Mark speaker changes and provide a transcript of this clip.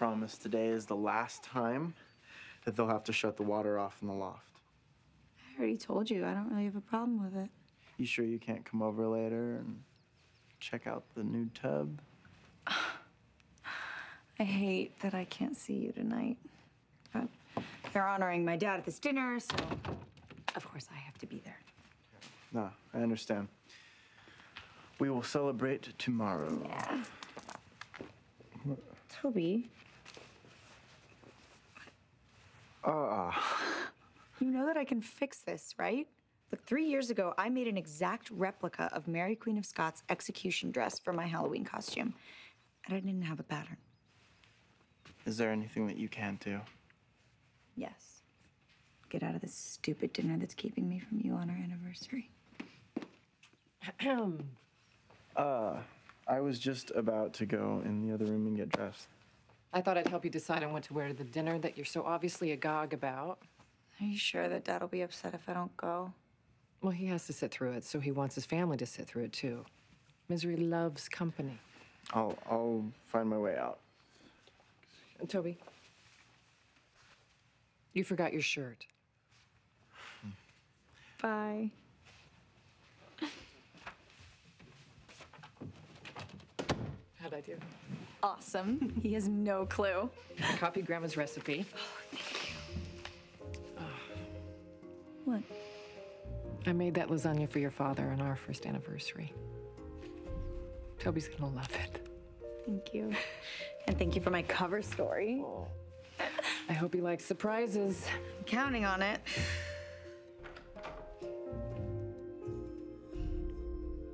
Speaker 1: promise today is the last time that they'll have to shut the water off in the loft.
Speaker 2: I already told you, I don't really have a problem with it.
Speaker 1: You sure you can't come over later and check out the new tub?
Speaker 2: I hate that I can't see you tonight. But they're honoring my dad at this dinner, so of course I have to be there.
Speaker 1: No, I understand. We will celebrate tomorrow.
Speaker 2: Yeah. Toby.
Speaker 1: Ah.
Speaker 2: You know that I can fix this, right? Look, three years ago, I made an exact replica of Mary Queen of Scots' execution dress for my Halloween costume, and I didn't have a pattern.
Speaker 1: Is there anything that you can do?
Speaker 2: Yes. Get out of this stupid dinner that's keeping me from you on our anniversary.
Speaker 1: Uh, I was just about to go in the other room and get dressed.
Speaker 3: I thought I'd help you decide on what to wear to the dinner that you're so obviously agog about.
Speaker 2: Are you sure that Dad'll be upset if I don't go?
Speaker 3: Well, he has to sit through it, so he wants his family to sit through it too. Misery loves company.
Speaker 1: I'll I'll find my way out.
Speaker 3: And Toby, you forgot your shirt.
Speaker 2: Bye.
Speaker 3: How'd I do?
Speaker 2: Awesome. he has no clue.
Speaker 3: I copied Grandma's recipe. Oh, ah.
Speaker 2: What?
Speaker 3: I made that lasagna for your father on our first anniversary. Toby's gonna love it.
Speaker 2: Thank you. And thank you for my cover story.
Speaker 3: I hope he likes surprises.
Speaker 2: I'm counting on it.